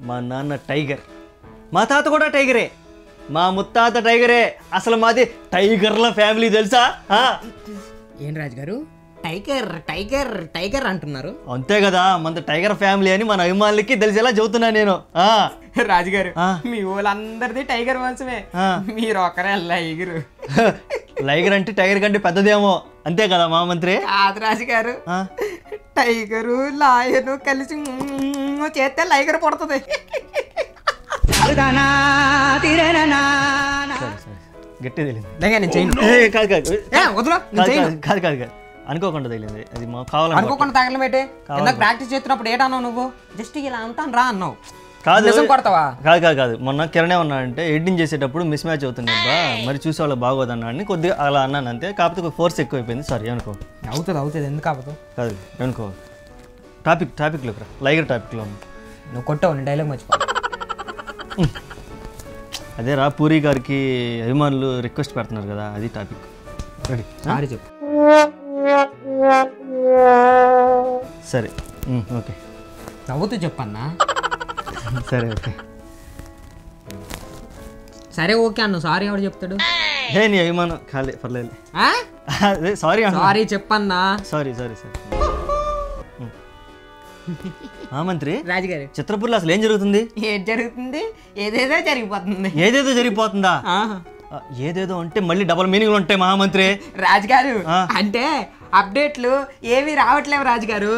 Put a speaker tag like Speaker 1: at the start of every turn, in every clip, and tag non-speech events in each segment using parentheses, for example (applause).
Speaker 1: మా నాన్న టైగర్. మా తాత కూడా టైగరే. మా ముత్తాత టైగరే. అసలు మాది టైగర్ల ఫ్యామిలీ తెలుసా? ఆ?
Speaker 2: ఏం రాజు గారు టైగర్ టైగర్ టైగర్ అంటున్నారు.
Speaker 1: అంతే కదా మన టైగర్ ఫ్యామిలీ అని మన అభిమానులకి తెలిసేలా చెబుతున్నా నేను. ఆ,
Speaker 2: రాజుగారు. మీ ఊళ్ళందరిది టైగర్ వంశమే. మీరు ఒకరే లైగరు.
Speaker 1: టైగర్ అంటే టైగర్ కంటే పెద్దదేమో. అంతే కదా మా మంత్రి?
Speaker 2: కాదు రాజుగారు.
Speaker 1: ఆ?
Speaker 2: టైగరు లాయను కలిసి మ్మ్ చేస్తే లైగర్ పుడుతుంది.
Speaker 1: గట్టి తెలియదు కాదు కాదు. కాదు కాదు అనుకోకుండా తగిలింది అది మా కావాలని
Speaker 2: అనుకోకుండా తగలం ఏంటి ప్రాక్టీస్ చేస్తున్నప్పుడు ఏటన్నావు నువ్వు? జస్ట్ ఇలా అంతా రా అన్నావు.
Speaker 1: కాదు.
Speaker 2: కొడతావా?
Speaker 1: కాదు కాదు కాదు. మొన్న కిరణే ఉన్నాడంటే ఎడిటింగ్ చేసేటప్పుడు మిస్ మ్యాచ్ అవుతుంది అబ్బా. మరి చూసే వాళ్ళకి బాగోదు అన్నాడని కొద్దిగా అలా అన్నాను అంతే. కాకపోతే ఫోర్స్ ఎక్కువైపోయింది. సారీ అనుకో.
Speaker 2: అవుతుంది అవుతుంది. ఎందుకు
Speaker 1: కాదు అనుకో. టాపిక్ టాపిక్లోకి రా. లైగర్ టాపిక్లో ఉంది.
Speaker 2: నువ్వు కొట్టావు నీ డైలాగ్ మర్చిపో
Speaker 1: అదే రా పూరి గారికి అభిమానులు రిక్వెస్ట్ పెడుతున్నారు కదా అది టాపిక్ రెడీ
Speaker 2: సారీ చెప్పు.
Speaker 1: సరే. Um, okay.
Speaker 2: నవ్వుతూ చెప్పన్నా?
Speaker 1: సరే ఓకే.
Speaker 2: సరే ఓకే అన్న సారీ ఎవడు చెప్తాడు?
Speaker 1: హే నీ అభిమానం. ఖాళీ పర్లేదు? అదే సారీ అన్న.
Speaker 2: సారీ చెప్పన్నా.
Speaker 1: Sorry sorry sorry. ఆ మంత్రి.
Speaker 2: రాజుగారు.
Speaker 1: చిత్రపూర్లో అసలు ఏం జరుగుతుంది?
Speaker 2: ఏం జరుగుతుంది? ఏదేదో జరిగిపోతుంది.
Speaker 1: ఏదేదో జరిగిపోతుందా? ఏదేదో అంటే మళ్ళీ డబల్ మీనింగ్లు ఉంటాయి మహామంత్రి.
Speaker 2: రాజుగారు. అంటే అప్డేట్లు ఏవి రావట్లేవు రాజుగారు.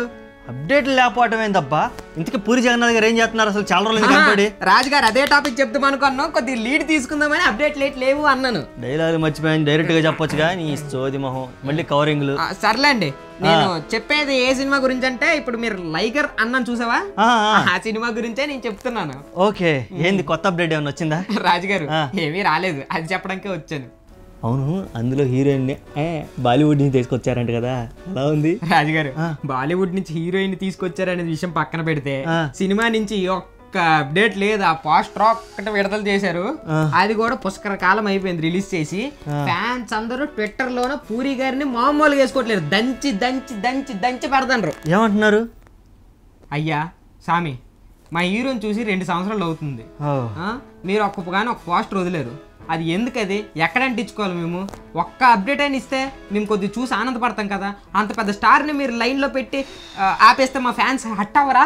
Speaker 1: అప్డేట్లు లేకపోవటం ఏందబ్బా ఇంతకీ పూరి జగన్నాథ్ గారు ఏం చేస్తున్నారు? అసలు చాలా రోజులు కనపడి?
Speaker 2: రాజుగారు అదే టాపిక్ చెప్తాం అనుకున్నాం కొద్ది లీడ్ తీసుకుందామని అప్డేట్ లేట్ లేవు అన్నాను.
Speaker 1: డైలాగ్ మర్చిపోయాను. డైరెక్ట్గా చెప్పొచ్చుగా నీ సోది మొహం. మళ్ళీ కవరింగ్లు
Speaker 2: ఆ, సర్లేండి. నేను చెప్పేది ఏ సినిమా గురించి అంటే ఇప్పుడు మీరు లైగర్ అన్నాను చూసావా?
Speaker 1: ఆ,
Speaker 2: సినిమా గురించే నేను చెప్తున్నాను.
Speaker 1: ఓకే. ఏంది కొత్త అప్డేట్ ఏమైనా వచ్చిందా?
Speaker 2: రాజుగారు. ఏమీ రాలేదు. అది చెప్పడానికే వచ్చాను.
Speaker 1: అవును అందులో హీరోయిన్ బాలీవుడ్ నుంచి తీసుకొచ్చారంట కదా ఎలా ఉంది
Speaker 2: రాజుగారు. బాలీవుడ్ నుంచి హీరోయిన్ తీసుకొచ్చారనే విషయం పక్కన పెడితే. సినిమా నుంచి ఒక్క అప్డేట్ లేదు ఆ పోస్టర్ ఒక్కటి విడుదల చేశారు. అది కూడా పుష్కర కాలం అయిపోయింది రిలీజ్ చేసి ఫ్యాన్స్ అందరూ ట్విట్టర్ లోన పూరి గారిని మామూలుగా వేసుకోవట్లేదు దంచి దంచి దంచి దంచి పెడతాండ్రు
Speaker 1: ఏమంటున్నారు
Speaker 2: అయ్యా సామి మా హీరోని చూసి రెండు సంవత్సరాలు అవుతుంది? మీరు ఒక్క కానీ ఒక పోస్టర్ వదిలేరు అది ఎందుకు అది ఎక్కడ అంటించుకోవాలి మేము. ఒక్క అప్డేట్ అయినా ఇస్తే మేము కొద్దిగా చూసి ఆనందపడతాం కదా. అంత పెద్ద స్టార్ని మీరు లైన్లో పెట్టి ఆపేస్తే మా ఫ్యాన్స్ హట్ గారు.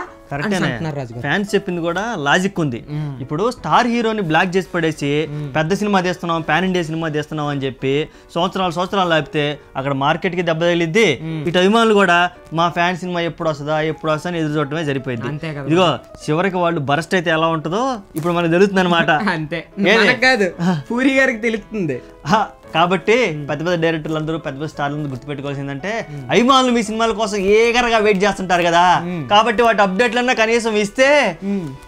Speaker 1: ఫ్యాన్స్ చెప్పింది కూడా లాజిక్ ఉంది. ఇప్పుడు స్టార్ హీరోని బ్లాక్ చేసి పడేసి పెద్ద సినిమా తీస్తున్నాం పాన్ ఇండియా సినిమా తీస్తున్నాం అని చెప్పి సంవత్సరాలు సంవత్సరాలు ఆపితే అక్కడ మార్కెట్కి దెబ్బ తగిలిద్ది. ఇటు అభిమానులు కూడా మా ఫ్యాన్ సినిమా ఎప్పుడు వస్తుందా ఎప్పుడు వస్తుందా అని ఎదురు చూడటమే సరిపోయింది. ఇదిగో చివరికి వాళ్ళు బరస్ట్ అయితే ఎలా ఉంటుందో ఇప్పుడు మనకు తెలుస్తుంది అనమాట (laughs)
Speaker 2: అంతే కాదు. (laughs) పూరి గారికి తెలుస్తుంది.
Speaker 1: కాబట్టి పెద్ద పెద్ద డైరెక్టర్లు అందరూ పెద్ద పెద్ద స్టార్లు గుర్తుపెట్టుకోవాల్సిందంటే అభిమానులు మీ సినిమాల కోసం ఏగరగా వెయిట్ చేస్తుంటారు కదా. కాబట్టి వాటి అప్డేట్లన్నా కనీసం ఇస్తే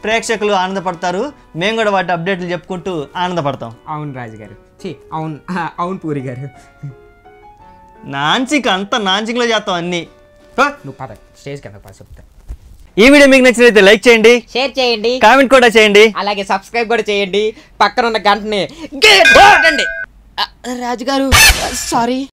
Speaker 1: ప్రేక్షకులు ఆనందపడతారు. మేము కూడా వాటి అప్డేట్లు చెప్పుకుంటూ ఆనందపడతాం.
Speaker 2: అవును రాజు గారు. అవును అవును పూరి గారు.
Speaker 1: నాంచిక్ అంత నాంచిక్లో చేస్తాం అన్ని.
Speaker 2: నువ్వు పద స్టేజ్ కింద పద చెప్తా.
Speaker 1: ఈ వీడియో మీకు నచ్చినైతే లైక్ చేయండి
Speaker 2: షేర్ చేయండి
Speaker 1: కామెంట్ కూడా చేయండి.
Speaker 2: అలాగే సబ్స్క్రైబ్ కూడా చేయండి. పక్కన ఉన్న గంటని రాజుగారు సారీ.